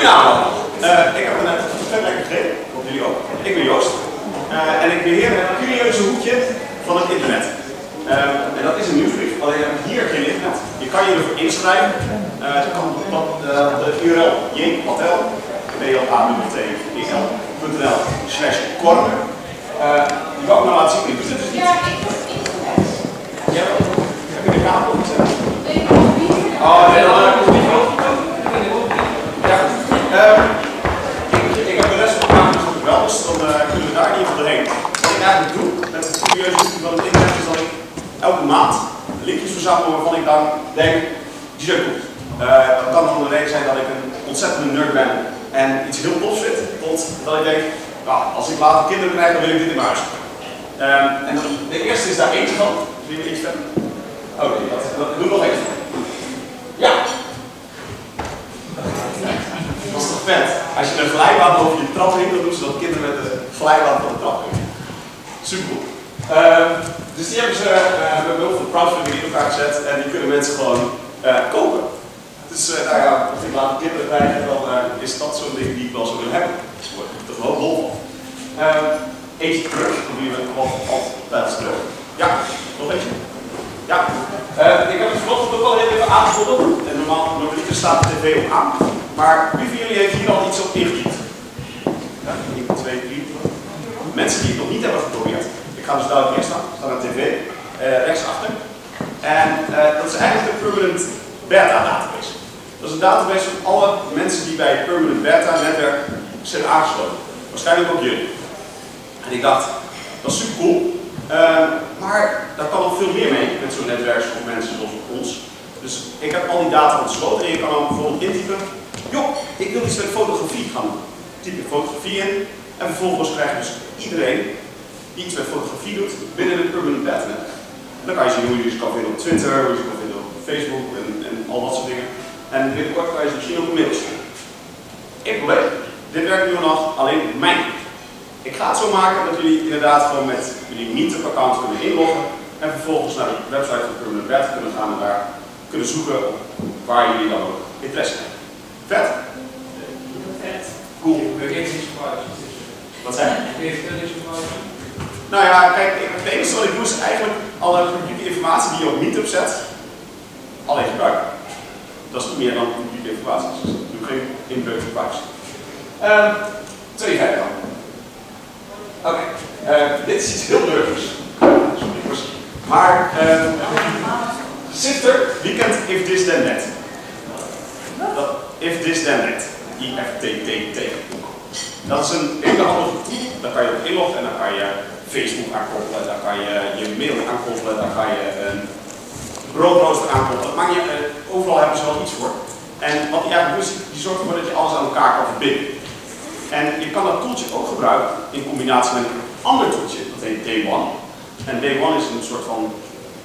Goedenavond. Uh, ik heb een vet lekker gegeten. Hoop jullie ook. Ik ben Joost. Uh, en ik beheer het curieuze hoekje van het internet. Uh, en dat is een nieuwsbrief, alleen heb hier geen internet. Je kan je ervoor inschrijven. Je kan op de URL jpatel, b-l-a-t-e-l.nl slash corner. die wil ik nou laten zien, ik dus niet. Ja, ik was internet. Ja, heb je de kabel gezet? Nee, ik was niet. Oh, nee, Wat ik eigenlijk doe, met het curieuze van het internet, is dat ik elke maand linkjes verzamel waarvan ik dan denk, die zijn goed. Dat kan dan de reden zijn dat ik een ontzettende nerd ben en iets heel tofs vind, tot dat ik denk, nou, als ik later kinderen krijg, dan wil ik dit in mijn huis. Um, en de eerste is daar eentje van. Zie je iets verder? Oké, okay, dat, dat, doe nog even. Ja. Dat is toch Als je een glijbaan over je trap heen dan doen zodat kinderen met de glijbaan van de trap heen. Super. Uh, dus die hebben ze uh, met behulp van crowdfunding in elkaar gezet en die kunnen mensen gewoon uh, kopen. Dus nou ja, als ik later kinderen krijgen, dan is dat zo'n ding die ik wel zou willen hebben. Daar word ik er gewoon lol van. Ehm, eentje terug, we gewoon altijd terug. Ja, nog eentje. Ja, ik heb het vanochtend ook al heel even aangevonden. En normaal, normaliter staat de tv ook aan. Maar jullie heeft hier al iets op ingediend? Ja, 1, 2, 3. Mensen die het nog niet hebben geprobeerd. Ik ga dus duidelijk eerst staan. Staan aan tv. Uh, rechtsachter. En uh, dat is eigenlijk de Permanent Beta database. Dat is een database van alle mensen die bij het Permanent Beta netwerk zijn aangesloten. Waarschijnlijk ook jullie. En ik dacht, dat is super cool. Uh, maar daar kan nog veel meer mee met zo'n netwerk of mensen zoals ons. Dus ik heb al die data ontsloten en je kan dan bijvoorbeeld intypen joh, ik wil iets met fotografie gaan doen. Typ je fotografie in en vervolgens krijg je dus iedereen die iets met fotografie doet binnen het Permanent Batnet. Dan kan je zien hoe je dus kan vinden op Twitter, hoe je kan vinden op Facebook en, en al dat soort dingen. En binnenkort kan je ze misschien ook een mail sturen. Geen probleem. Dit werkt nu nog alleen mijn. Ik ga het zo maken dat jullie inderdaad gewoon met jullie Meetup-account kunnen inloggen en vervolgens naar de website van Permanent Bat kunnen gaan en daar kunnen zoeken waar jullie dan ook interesse hebben. Vet? Vet. Cool. Ik heb niks gebruikt. Wat zijn? Ik heb niks. Nou ja, kijk, het enige wat ik doe is eigenlijk alle publieke informatie die je op Meetup zet, alleen gebruiken. Dat is niet meer dan publieke informatie. Dus ik doe geen privacy. Um, twee verder dan. Oké, okay. uh, dit is iets heel leuks. Maar, um, Sister, wie kent If This Then That? If This Then That. IFTTT. Dat is een hele. Daar kan je op inloggen en dan kan je Facebook aankoppelen, daar kan je je mail aankoppelen, daar kan je een broodrooster aankoppelen. Dat je, uh, overal hebben ze wel iets voor. En wat die eigenlijk doet, die zorgt ervoor dat je alles aan elkaar kan verbinden. En je kan dat tooltje ook gebruiken in combinatie met een ander tooltje, dat heet Day One. En Day One is een soort van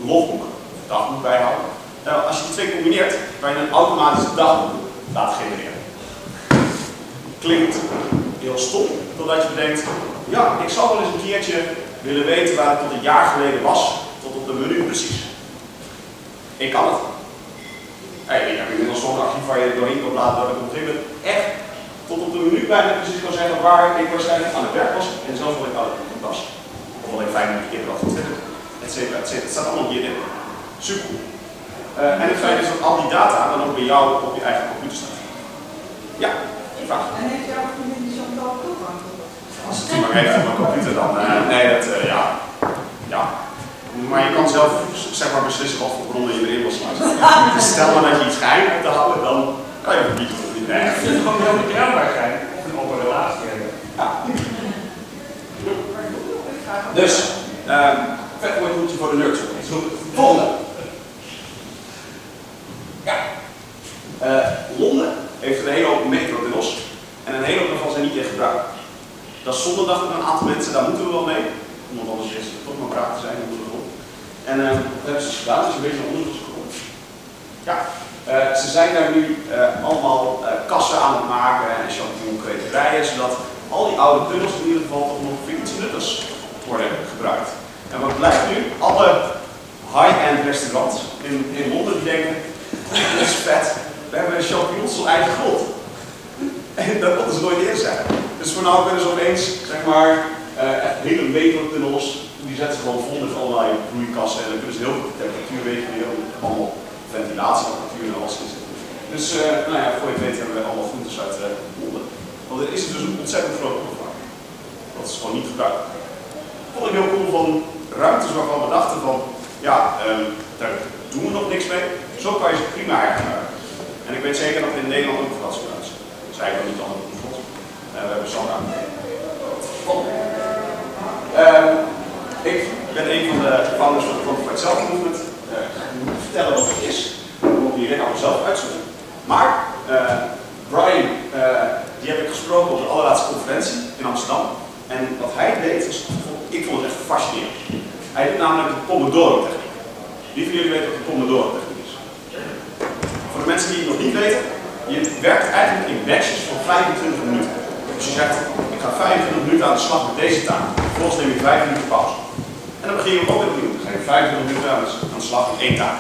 logboek, dagboek bijhouden. Nou, als je die twee combineert, kan je een automatische dagboek laten genereren. Klinkt heel stom, totdat je bedenkt, ja, ik zou wel eens een keertje willen weten waar ik tot een jaar geleden was, tot op de menu precies. Ik kan het. Hey, ik heb inmiddels zo'n archief waar je doorheen kan laten dat ik op moment echt tot op de menu bijna precies kan zeggen waar ik waarschijnlijk aan het werk was en zelfs wat ik aan het was. Of alleen fijn dat ik kinderen had getwitterd, et cetera, et. Het staat allemaal hierin. Super. Uh, en het feit is dat al die data dan ook bij jou op je eigen computer staat. Ja, die vraag. En heeft jouw vriendin Chantal toegang tot? Als het maar heeft op mijn computer dan. Uh, nee, dat, uh, ja. ja. Maar je kan zelf zeg maar beslissen wat voor bronnen je erin wil sluiten. dus stel maar dat je iets geheim hebt te houden, dan kan je het niet of niet. Nee. Het is gewoon heel betrouwbaar zijn of een open relatie hebben. Ja. Dus, um, vet mooi hoedje voor de nerds. Volgende. Mensen die het nog niet weten, je werkt eigenlijk in batches van 25 minuten. Dus je zegt, ik ga 25 minuten aan de slag met deze taak. Vervolgens neem je 5 minuten pauze. En dan begin je ook opnieuw. Dan ga je 25 minuten aan de slag met één taak.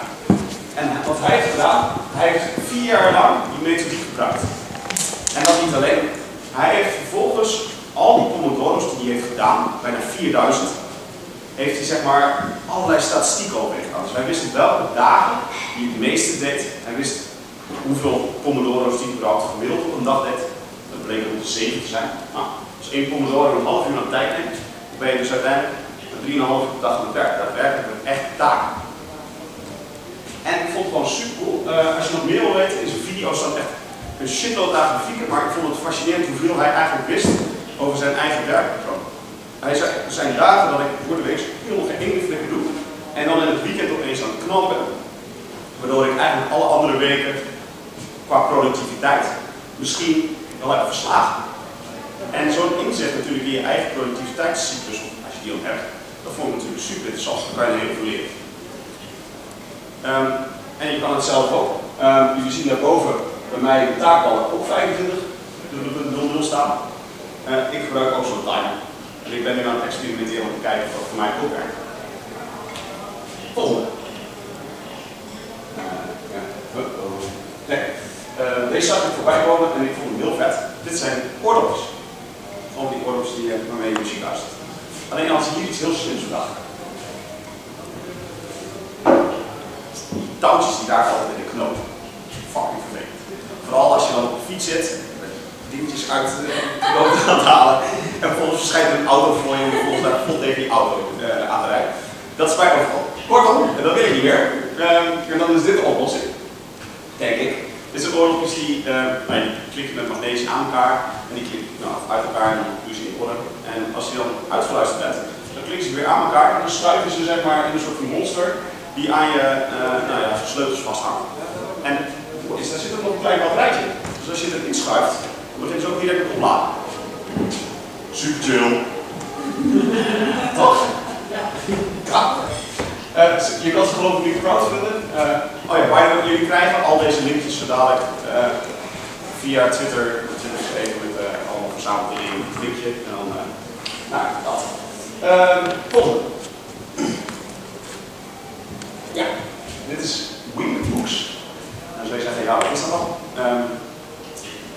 En wat hij heeft gedaan, hij heeft vier jaar lang die methodiek gebruikt. En dat niet alleen. Hij heeft vervolgens al die pomodoro's die hij heeft gedaan, bijna 4000, heeft hij zeg maar allerlei statistieken overheen Dus hij wist welke dagen hij het meeste deed. Hij wist hoeveel pomodoro's die überhaupt gemiddeld op een dag deed. Dat bleek rond de 7 te zijn. Nou, als één pomodoro een half uur aan tijd neemt, dan ben je dus uiteindelijk een 3,5 uur dag aan het werk. Daadwerkelijk een echte taak. En ik vond het gewoon super cool. Uh, als je nog meer wil weten, in zijn video staat echt een shitload aan grafieken, maar ik vond het fascinerend hoeveel hij eigenlijk wist over zijn eigen werkpatroon. Hij zei, er zijn dagen dat ik voor de week helemaal geen flikker doe. En dan in het weekend opeens aan het knallen ben. Waardoor ik eigenlijk alle andere weken qua productiviteit misschien wel heb verslagen. En zo'n inzicht natuurlijk in je eigen productiviteitscyclus, als je die ook hebt, dat vond ik natuurlijk super interessant. Daar kan je heel veel leren. Um, en je kan het zelf ook. Um, jullie zien daarboven bij mij de taakballen ook 25 0 staan. Uh, ik gebruik ook zo'n timer. En ik ben nu aan het experimenteren om te kijken of dat voor mij ook werkt. Volgende. Uh, ja. Uh, deze zag ik voorbij komen en ik vond hem heel vet. Dit zijn oordopjes. Al die oordopjes die waarmee je muziek luistert. Alleen als je hier iets heel slims bedacht. Die touwtjes die daar altijd in de knoop. Fucking vervelend. Vooral als je dan op de fiets zit dingetjes uit de knoop het halen. En vervolgens verschijnt een auto voor je en vervolgens daar vol tegen die auto uh, aan te rijden. Dat is bij overal. Kortom, en dat wil ik niet meer. Um, en dan is dit de oplossing. Denk ik. Dit oorlogjes die, uh, nou, die klik je met magnesium aan elkaar en die klik je nou, uit elkaar en dan doe ze in orde. En als je dan uitgeluisterd bent, dan klikken ze weer aan elkaar en dan schuiven ze zeg maar in een soort van monster die aan je uh, nou ja, sleutels vasthangt. En is, daar zit ook nog een klein batterijtje. Dus als je het inschuift, dan begint ze ook direct met opladen. Super chill. Toch? Ja. Uh, je kan ze geloof ik niet crowdfunden. Uh, oh ja, jullie krijgen al deze linkjes zo dadelijk uh, via Twitter. Twitter geschreven met allemaal verzameld in één linkje. En dan, nou, dat. volgende. Ja, dit is Winged Books. En dan zou je zeggen, ja, wat is dat dan? Um,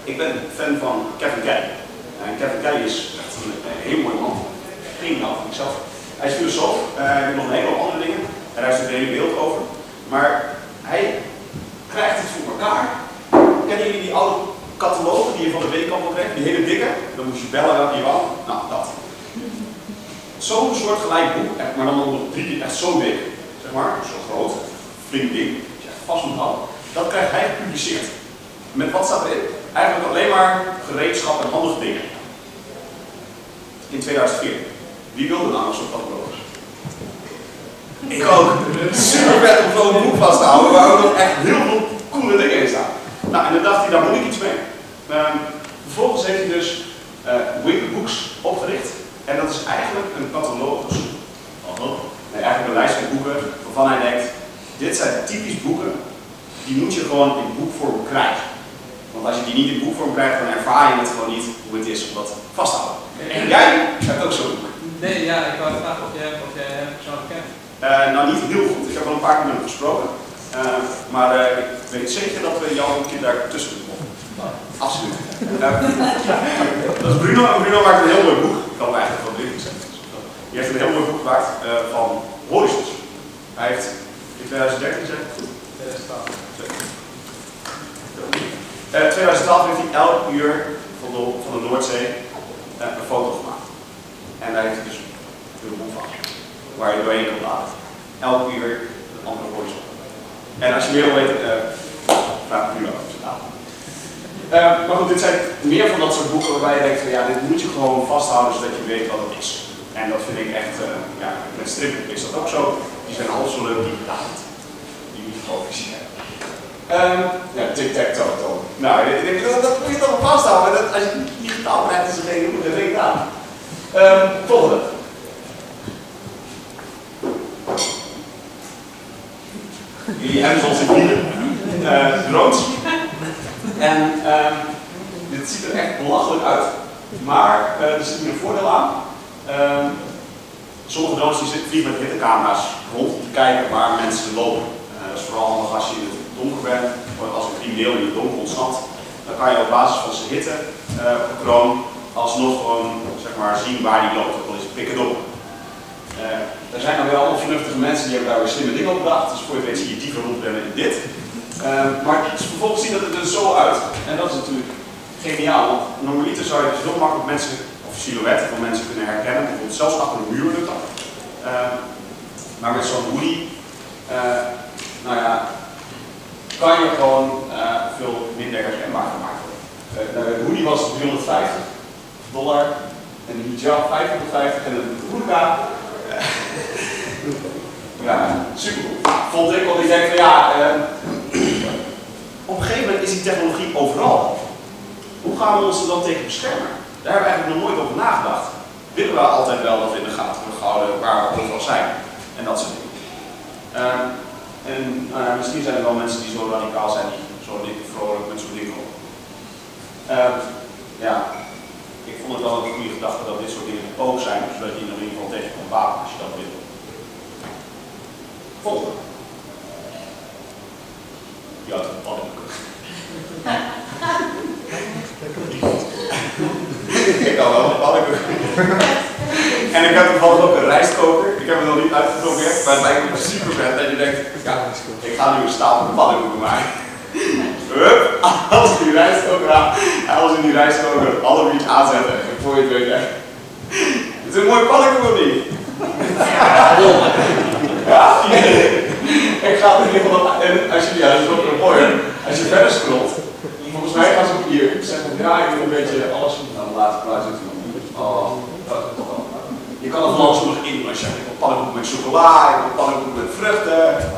ik ben fan van Kevin Kelly. En Kevin Kelly is echt een, een heel mooi man. Crimineel van ikzelf. Hij is filosoof, uh, hij heeft nog een hele andere dingen. En daar is de hele wereld over. Maar hij krijgt het voor elkaar. Kennen jullie die oude catalogen die je van de weekkant kreeg? Die hele dikke? Dan moest je bellen naar die wou. Nou, dat. Zo'n soort gelijk boek, maar dan nog drie echt zo dik. Zeg maar, zo groot, flink ding. Dat je echt vast moet houden. Dat krijgt hij gepubliceerd. Met wat staat erin? Eigenlijk alleen maar gereedschap en handige dingen. In 2004. Wie wilde nou zo'n catalogus? Ik ook. Super vet om zo'n boek vast te houden waar ook nog echt heel veel coole dingen in staan. Nou, en dan dacht hij, daar moet ik iets mee. Uh, vervolgens heeft hij dus uh, Wikibooks opgericht. En dat is eigenlijk een catalogus. Oh, nee, eigenlijk een lijst van boeken waarvan hij denkt, dit zijn typisch boeken, die moet je gewoon in boekvorm krijgen. Want als je die niet in boekvorm krijgt, dan ervaar je het gewoon niet hoe het is om dat vast te houden. En jij hebt ook zo'n. Nee, ja, ik wou vragen of jij, of jij hem persoonlijk kent. Uh, nou, niet heel goed. Ik heb al een paar keer met hem gesproken. Uh, maar uh, ik weet zeker dat we jou een keer daar tussen moeten Absoluut. Eh, dat is Bruno. En Bruno maakt een heel mooi boek. Ik kan hem eigenlijk van dit zeggen. Die heeft een heel mooi boek gemaakt eh, van horizons. Hij heeft in 2013 zeg ik goed. Eh, 2012 heeft hij elk uur van de, van de Noordzee eh, een foto gemaakt. En daar heeft hij dus heel veel van. Waar je doorheen kan laten. Elk uur een andere horizon. En als je meer wil weten, eh vraag het nu ook. Uh, maar goed, dit zijn meer van dat soort boeken waarbij je denkt van ja, dit moet je gewoon vasthouden zodat je weet wat het is. En dat vind ik echt, eh, ja, met stripboeken is dat ook zo. Die zijn half zo leuk die betaald. Die moet je hebben. Ehm, ja, tic-tac-toe toe. Nou, ik dat, moet je toch vasthouden. Dat, als je het digitaal krijgt, is er geen, geen aan. Ehm, volgende. Jullie hebben zoals ik hier uh, drones. En ehm, dit ziet er echt belachelijk uit. Maar uh, er zit hier een voordeel aan. Ehm, sommige drones die vliegen met hittecamera's rond om te kijken waar mensen lopen. Uh, dat is vooral handig als je in het donker bent, of als een crimineel in het donker ontsnapt. Dan kan je op basis van zijn hitte patroon alsnog gewoon maar, zien waar die loopt. Ook al is het op. Uh, er zijn dan wel allemaal mensen die hebben daar weer slimme dingen op bedacht. Dus voor je weet zie je dieven rondrennen in dit. Uh, maar vervolgens ziet het er zo uit. En dat is natuurlijk geniaal. Want normaliter zou je dus heel makkelijk mensen, of silhouetten van mensen kunnen herkennen. Bijvoorbeeld zelfs achter een muur lukt dat. Uh, maar met zo'n hoodie, nou ja, kan je gewoon veel minder herkenbaar gemaakt worden. de hoodie was 350 dollar. En de hijab 550 en een burka ja, super Vond ik, want ik denk van ja, uh, op een gegeven moment is die technologie overal. Hoe gaan we ons er dan tegen beschermen? Daar hebben we eigenlijk nog nooit over nagedacht. Willen we altijd wel dat we in de gaten worden gehouden waar we overal zijn? En dat soort dingen. Uh, en uh, misschien zijn er wel mensen die zo radicaal zijn, die zo vrolijk met zo'n ding komen. ja, ik vond het wel een goede gedachte dat dit soort dingen ook zijn, zodat je in ieder geval tegen kan wapen als je dat wil. Volgende. Ja, dat is pannenkoek. ik kan wel een pannenkoek. en ik heb toevallig ook een rijstkoker. Ik heb het nog niet uitgeprobeerd, maar het lijkt me super vet dat je denkt, ik ga nu een stapel pannenkoeken maken. Hup, als die rijstkoker aan, als in die rijstkoker alle wiet aanzetten. En voor je het weet. Het is een mooi pannenkoek niet? Ja, ik ga ieder geval, en als je, mooi, als je verder scrolt, volgens mij gaan ze ook hier zeggen, ja, ik wil een beetje alles. Nou, de laatste plaats zit Oh. Je kan er van alles nog in als je hebt een pannenkoek met chocola, een pannenkoek met vruchten,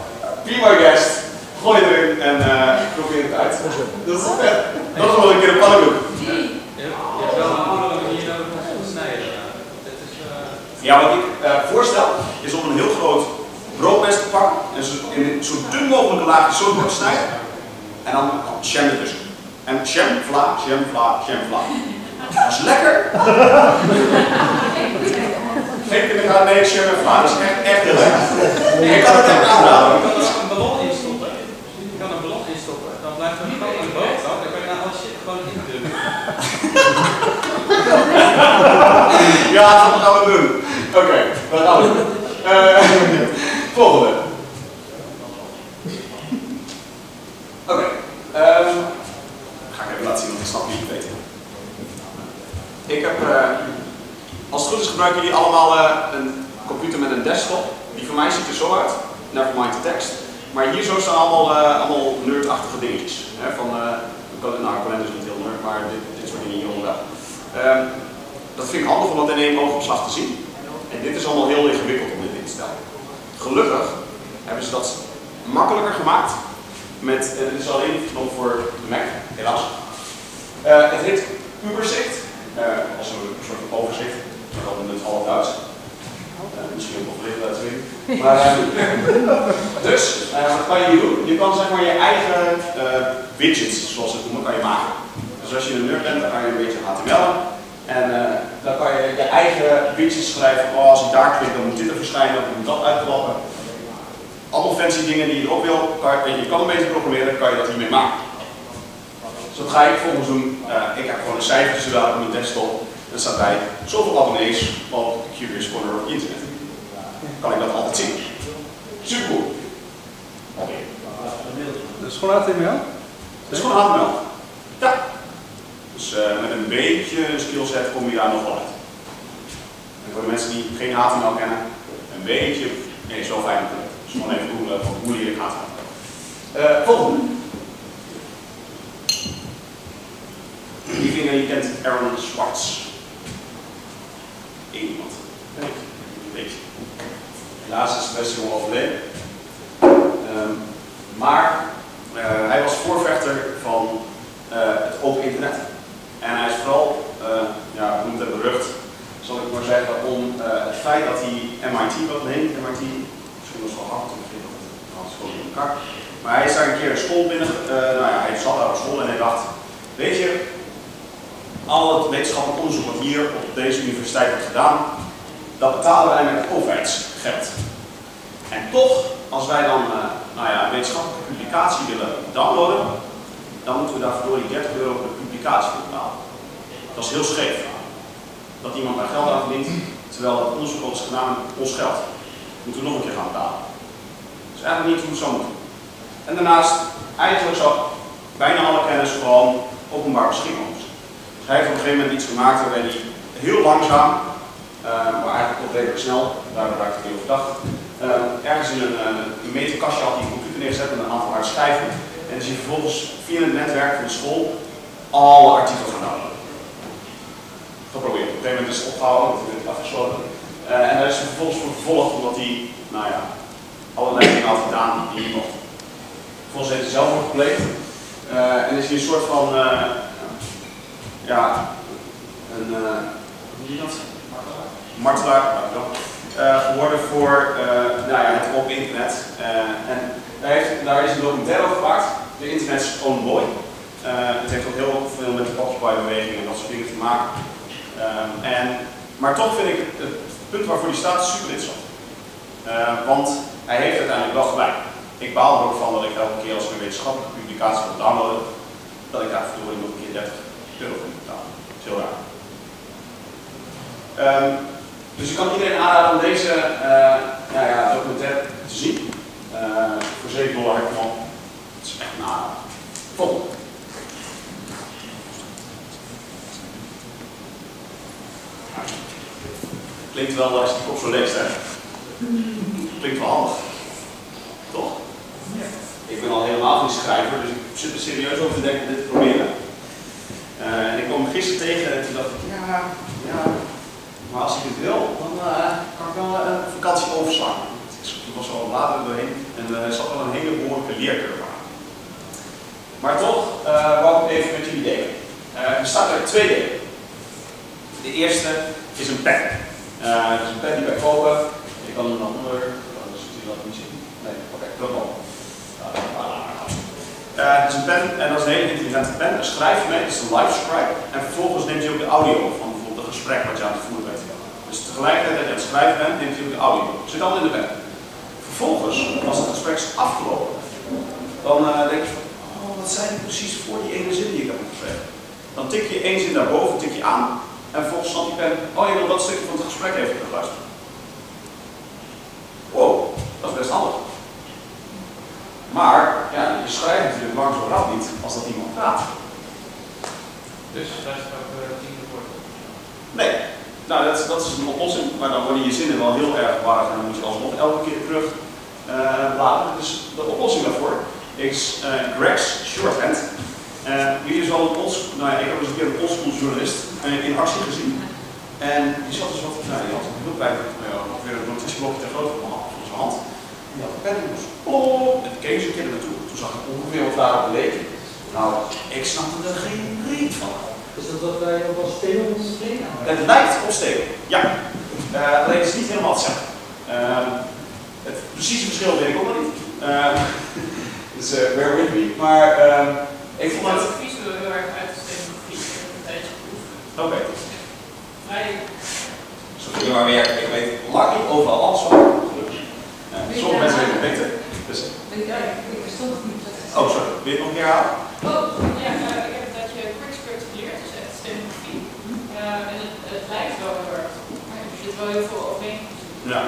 prima guest, gooi erin en uh, probeer het uit. Dat is vet. Dat is wel een keer een pannenkoek. Je hebt wel een andere manier nodig om te snijden. Is, uh... Ja, wat ik uh, voorstel is om een heel groot broodmes te pakken en zo, in zo dun mogelijke laagjes zo door te snijden. En dan jam ertussen. En jam, vla, jam, vla, jam, vla. Dat is lekker. Geen kunnen gaan, nee, jam en vla. Dat is echt, echt heel lekker. Ik kan het echt aanraden. Je kan er een ballon in stoppen. Je kan een ballon in stoppen. Dan blijft er gewoon een boterham. Dan kan je nou alles shit gewoon indrukken. ja, dat gaan we doen. Oké, okay, dat gaan we doen. Volgende. Oké. Okay. Um, ga ik even laten zien, want ik snap niet beter. Ik heb, uh, als het goed is, gebruiken jullie allemaal uh, een computer met een desktop. Die voor mij ziet er zo uit. Nevermind de tekst. Maar hier zo staan allemaal, uh, allemaal nerdachtige dingetjes. Hè, van, nou, Calendar is niet heel nerd, maar dit, soort dingen hieronder wel. Um, dat vind ik handig om dat in één oogopslag te zien. En dit is allemaal heel ingewikkeld om dit in te stellen. Gelukkig hebben ze dat makkelijker gemaakt. Met, en het is alleen nog voor de Mac, helaas. Uh, het heet Uberzicht. Uh, als een soort overzicht. Maar dan in het half Duits. Uh, misschien ook nog weten. Maar, dus, wat kan je hier doen? Je kan zeg maar je eigen widgets, zoals ze het noemen, kan je maken. Dus als je een nerd bent, dan kan je een beetje HTML. En uh, dan kan je je eigen widgets schrijven. Oh, als ik daar klik, dan moet dit er verschijnen, dan moet dat uitklappen. Allemaal fancy dingen die je erop wil. Kan je, je kan een beetje programmeren, kan je dat hiermee maken. Dus dat ga ik volgens doen. Eh, ik heb gewoon een cijfertje zowel op mijn desktop. En dan staat bij zoveel abonnees op Curious Corner op internet. Kan ik dat altijd zien. Super cool. Oké. Dat is gewoon HTML? Dat is gewoon HTML. Dus eh, met een beetje skillset kom je daar nog wel uit. En voor de mensen die geen HTML kennen, een beetje, nee, zo fijn natuurlijk. Dus gewoon even googlen van hoe leer ik HTML. Eh volgende. Wie vinger je kent Aaron Swartz? Eén iemand. Een beetje. Helaas is de beste jongen overleden. Ehm, maar eh, hij was voorvechter van eh, het open internet. En hij is vooral, uh, ja, hoe noemt het berucht, zal ik maar zeggen, om eh, het feit dat hij MIT wat neemt. MIT, misschien was het wel ik weet dat het had school in elkaar. Maar hij is daar een keer een school binnen, eh, nou ja, hij zat daar op school en hij dacht, weet je, al het wetenschappelijk onderzoek wat hier op deze universiteit wordt gedaan, dat betalen wij met overheidsgeld. En toch, als wij dan nou ja, een wetenschappelijke publicatie willen downloaden, dan moeten we daarvoor die 30 euro per Dat is heel scheef. Dat iemand daar geld aan verdient, terwijl het wat is gedaan ons geld. Moeten we nog een keer gaan betalen. Dat is eigenlijk niet hoe het zou moeten. En daarnaast, eigenlijk zou bijna alle kennis gewoon openbaar beschikbaar moeten. Dus hij heeft op een gegeven moment iets gemaakt waarbij hij heel langzaam, uh, maar eigenlijk ook redelijk snel, daardoor raakte ik heel verdacht, uh, ergens in een, uh, meterkastje had hij een computer neergezet met een aantal harde schijven. En is hij vervolgens via het netwerk van de school alle artikelen gaan downloaden. Geprobeerd. Op een gegeven moment is het opgehouden, want het afgesloten. Uh, en daar is hij vervolgens voor vervolgd omdat hij, nou ja, allerlei dingen had gedaan die hij mocht. Vervolgens heeft hij zelf gepleegd. Uh, en is hij een soort van, uh, ja, een, hoe dat? Martelaar, uh, geworden voor nou ja, het open internet. en daar, heeft, daar is een documentaire over gemaakt, de Internet's Own Boy. Het heeft ook heel veel met de Occupy-beweging en dat soort dingen te maken. Um, en, maar toch vind ik het, punt waarvoor hij staat super interessant. Uh, want hij heeft uiteindelijk wel gelijk. Ik baal er ook van dat ik elke keer als ik een wetenschappelijke publicatie wil downloaden, dat ik daar verdorie nog een keer 30 euro voor moet betalen. Dat is heel raar. Um, dus ik kan iedereen aanraden om deze uh, ja, ja, documentaire te zien. Uh, voor 7 dollar heb. Het is echt een aanrader. Klinkt wel als je die kop zo leest, hè? Klinkt wel handig. Toch? Ja. Ik ben al helemaal geen schrijver, dus ik zit er serieus over te denken om dit te proberen. Uh, en ik kwam gisteren tegen en toen dacht ik, ja, ja, maar als ik het wil, dan uh, kan ik wel een vakantie overslaan. Ik was al later doorheen en er zat wel een hele behoorlijke leercurve aan. Maar toch, wou ik even met jullie delen. er staat uit twee delen. De eerste is een pen. Uh, dat is een pen die wij kopen. Je kan hem dan onder. Oh, dus je dat niet zien. Nee, oké, okay, dat wel. Uh, het is een pen en dat is een hele intelligente pen. Daar schrijf mee, het is een live scribe. En vervolgens neemt hij ook de audio van bijvoorbeeld een gesprek wat je aan het voeren bent. Dus tegelijkertijd dat je aan het schrijven bent, neemt hij ook de audio. Het zit allemaal in de pen. Vervolgens, als het gesprek is afgelopen, dan uh, denk je van, oh, wat zijn precies voor die ene zin die ik heb opgeschreven. Dan tik je één zin daarboven, tik je aan en vervolgens snapt die pen, oh je wil dat stukje van het gesprek even terugluisteren. Wow, dat is best handig. Maar, ja, je schrijft natuurlijk lang zo rap niet als dat iemand praat. Dus dat is ook uh, tien woorden? Nee, nou dat, dat is een oplossing, maar dan worden je zinnen wel heel erg warrig en dan moet je alsnog elke keer terug uh, bladeren. Dus de oplossing daarvoor is uh, Greg's Shorthand. Jullie is wel een old, nou ja, ik heb eens een keer een oldschool journalist uh, in actie gezien. En die zat dus wat, nou, die had een heel klein, ongeveer een notitieblokje te groot van zijn hand. En die had een pen en dus, oh, en keek eens een keer naartoe. Toen zag ik ongeveer wat daarop leek. Nou, ik snapte er geen reet van. Is dat wat wij ook als stelen onderstrepen? Het lijkt op stelen, ja. Uh, alleen is het niet helemaal hetzelfde. Uh, het precieze verschil weet ik ook nog niet. Uh, dus bear with me. Maar uh, ik vond het visueel heel erg uit de scenografie. Ik heb een tijdje geoefend. Oké. Okay. Maar je maar werken. Ik weet lang niet overal alles van. Nee, sommige mensen weten het beter. Dus... Ik verstond het niet. Oh, sorry. Wil je het nog een keer halen? Oh, ja. Eh, ik heb dat je quickscript geleerd dus echt scenografie. Uh, mhm. eh, en het, het, lijkt wel heel erg maar er zit wel heel veel overheen. Ja.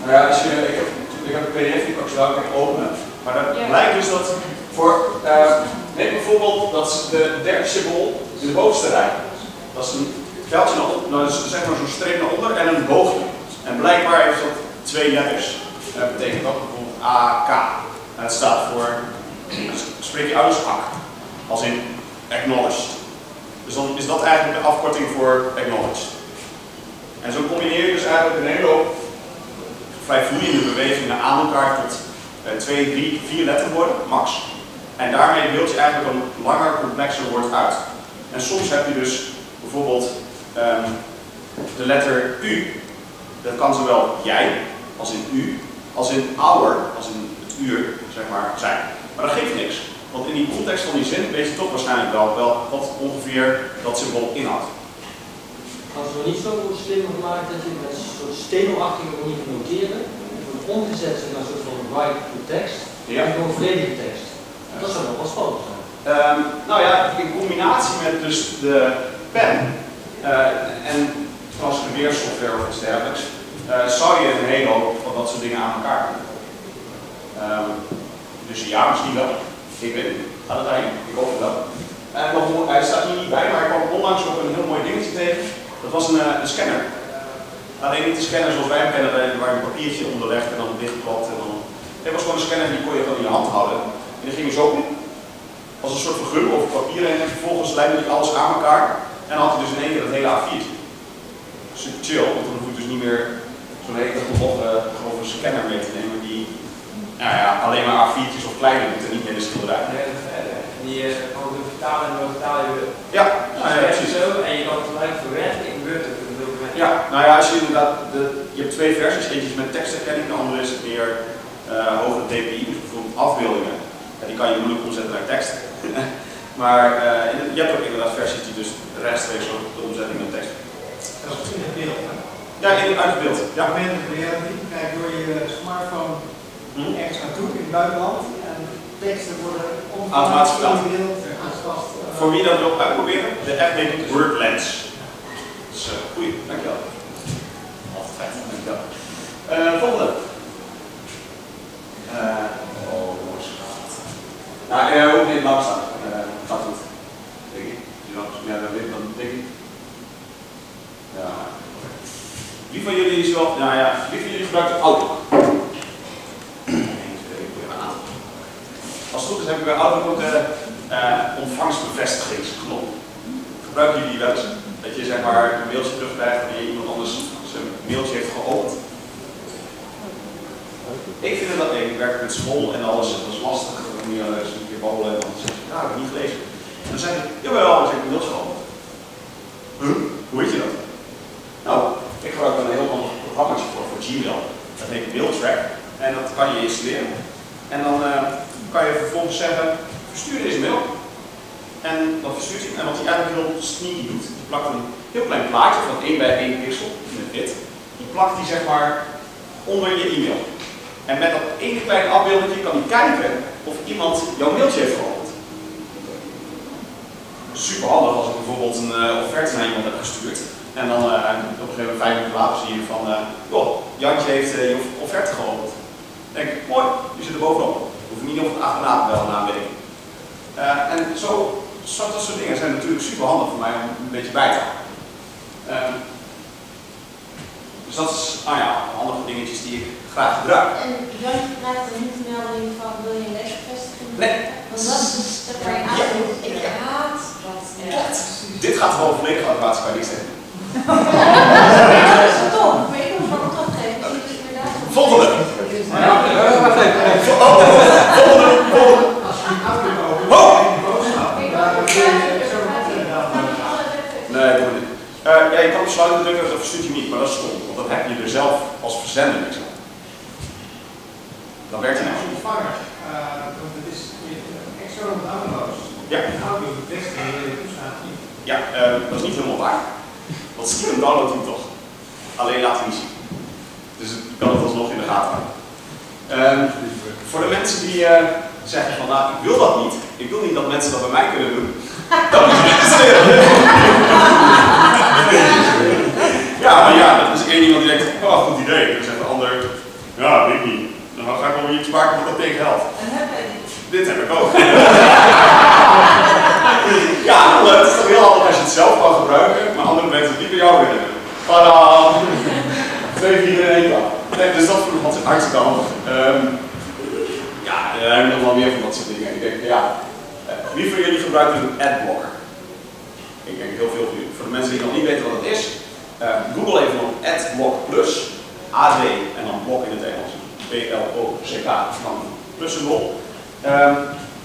Nou ja, als je, ik, heb, ik heb een pdf die ik ook zo open, maar dat ja. blijkt dus dat voor, eh, neem bijvoorbeeld dat de derde symbool in de bovenste rij. Dat is een veldje naar onder, nou, dus zeg maar zo'n streep naar onder en een boogje. En blijkbaar heeft dat twee letters. Dat betekent dat bijvoorbeeld AK. En het staat voor, spreek je uit als in acknowledged. Dus dan is dat eigenlijk de afkorting voor acknowledged. En zo combineer je dus eigenlijk een hele hoop vrij vloeiende bewegingen aan elkaar tot eh, twee, drie, vier letterwoorden, max. En daarmee beeld je eigenlijk een langer, complexer woord uit. En soms heb je dus bijvoorbeeld ehm, de letter U. Dat kan zowel jij, als in u, als in our, als in het uur, zeg maar, zijn. Maar dat geeft niks. Want in die context van die zin weet je toch waarschijnlijk wel, wel wat ongeveer dat symbool inhoudt. Als we niet zo slim gemaakt dat je met een soort steenachtige manier van noteren, wordt omgezet naar een soort van write to text, Ja. en gewoon volledige tekst. Dat zou wel wat spannend zijn. Nou ja, in combinatie met dus de pen eh, en transcribeersoftware of iets dergelijks, eh, zou je een hele hoop van dat soort dingen aan elkaar kunnen. Ehm, dus ja, misschien wel. Ik weet het niet. Gaat het daarheen? Ik hoop het wel. En nog, een- hij staat hier niet bij, maar ik kwam onlangs op een heel mooi dingetje tegen. Dat was een, eh, een scanner. Alleen niet de scanner zoals wij hem kennen, waar- je een papiertje onder legt en dan dichtklapt. En dan... Het was gewoon een scanner die kon je gewoon in je hand houden. Die ging je zo als een soort van gum over papier en vervolgens lijmde hij alles aan elkaar. En dan had hij dus in één keer dat hele A4'tje. Super chill, want dan hoef je dus niet meer zo'n hele grove, scanner mee te nemen die nou ja, alleen maar A4'tjes of kleiner doet en niet meer de schilderij. Die eh, kan je vertalen en dan vertaal je. Ja, nou ja, precies. zo en je kan het gelijk verwerken in Word of. Ja, nou ja, als je inderdaad, de, je hebt twee versies. Eentje is met tekstherkenning, de andere is meer eh hogere DPI, dus bijvoorbeeld afbeeldingen. Die kan je moeilijk omzetten naar tekst. maar eh, in- je hebt ook inderdaad versies die dus rechtstreeks ook de omzetting naar tekst. Dat is in het beeld. hè? Ja, in, uit het beeld. Ja. Reality, kijk door je smartphone Hm? ergens naartoe in het buitenland en teksten worden Automatisch vertaald. in beeld aangepast. eh, Voor wie dat wil uitproberen, de app heet WordLens. Dus uh, goeie, dankjewel. Altijd dankjewel. Eh volgende. Eh oh, Nou, eh, ook niet lang staan. Eh gaat goed. Denk ik. Ja, dat weet ik dan, denk ik. Ja. Wie van jullie is wel, nou ja, wie van jullie gebruikt de auto? Als het goed is heb ik bij Outlook ook de eh, ontvangstbevestigingsknop. Gebruiken jullie die wel eens? Dat je zeg maar een mailtje terugkrijgt wanneer iemand anders zijn mailtje heeft geopend. Ik vind het dat ik werk met school en alles, dat is lastig. Dan eh, eens een keer babbelen en dan zeg nou, ik niet gelezen. En dan zeg ik, jawel, ik heb een mailtje geopend. Huh? Hoe weet je dat? Nou, ik gebruik een heel ander programmaatje voor, voor Gmail. Dat heet MailTrack en dat kan je installeren. En dan eh, kan je vervolgens zeggen, verstuur deze mail. En dan verstuurt hij, en wat hij eigenlijk heel sneaky doet, die plakt een heel klein plaatje van 1 bij 1 pixel in het. Die plakt hij zeg maar onder je e-mail. En met dat ene kleine afbeeldje kan hij kijken of iemand jouw mailtje heeft geopend. Super handig als ik bijvoorbeeld een eh, offerte naar iemand heb gestuurd. En dan eh, op een gegeven moment vijf minuten later zie je van, eh joh, Jantje heeft je offerte geopend. Dan denk ik, mooi, die zit er bovenop. Hoef niet nog achterna te bellen na en zo, dat soort dingen zijn natuurlijk super handig voor mij om een beetje bij te houden. Dus dat is, nou ja, handige dingetjes die ik graag gebruik. En Jan krijgt er niet de melding van wil je een lesbevestiging? Nee. Want dat is dus dat waar je Ja. aankomt. Ik haat dat. Dit gaat gewoon volledig automatisch kan ik niks zeggen. Dat is toch, maar ik moet van opdrachtgever, zie ik dus inderdaad. Volgende. Eh, wacht even. Volgende, volgende. Als je een auto opent, Oh! en je boodschap, daar kun je zo meteen dan Nee, doe maar niet. Eh, ja, je kan op sluiten drukken, dat verstuurt hij niet, maar dat is stom. Want dan heb je er zelf als verzender niks aan. Dan werkt hij als nou. ontvanger, eh, want het is externe downloads. Ja. En audio bevestigen in je toestaan niet. Ja, eh, dat is niet helemaal waar. Want stiekem downloadt hij hem toch. Alleen laat hij niet zien. Dus je kan het alsnog in de gaten houden. Ehm, voor de mensen die eh, zeggen van nou, ik wil dat niet. Ik wil niet dat mensen dat bij mij kunnen doen. Dan moet je registreren. ja, Ja, maar ja, dat is één iemand die denkt, oh, goed idee. Dan zegt de ander, ja, weet ik niet. Dan ga ik wel iets maken wat dat tegenhelpt. En heb jij dit? Dit heb ik ook. ja, nou, het is toch heel handig als je het zelf kan gebruiken, maar andere mensen het niet bij jou willen. Tada! Twee, vier in één dag. Nee, dus dat vond ik hartstikke handig. Ehm, ja, er zijn nog wel meer van dat soort dingen. Ik denk, ja, eh, wie van jullie gebruikt een adblocker? Ik denk heel veel van jullie. Voor de mensen die nog niet weten wat het is, eh, Google even op adblock plus, AD en dan blok in het Engels. B-L-O-C-K, dan plus symbool. Ehm,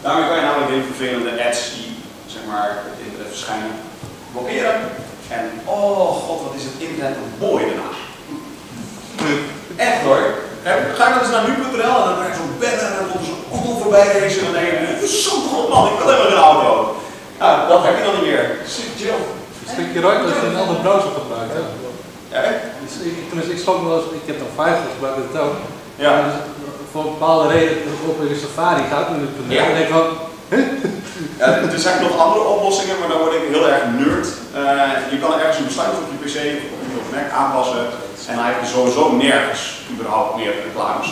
daarmee kan je namelijk hele vervelende ads die zeg maar op het internet verschijnen blokkeren. En oh god, wat is het internet mooi daarna. Echt hoor. Ga je dan eens naar nu.nl en dan krijg je zo'n banner en dan komt er zo'n auto voorbij racen en dan denk je, zo'n goed man, ik wil helemaal geen auto. Nou, dat heb je dan niet meer. Super chill. Stukje ruim als je een andere browser gebruikt. Hè? Ja, hè? Dus ik, tenminste, ik schrok wel eens, ik heb dan Firefox gebruikt het ook. Ja. Dus voor een bepaalde reden op een safari gaat het Ja. en denk ik van, Ja, er zijn nog andere oplossingen, maar dan word ik heel erg nerd. Eh, je kan ergens een besluit op je PC of op je Mac aanpassen en dan heb je sowieso nergens überhaupt meer reclames.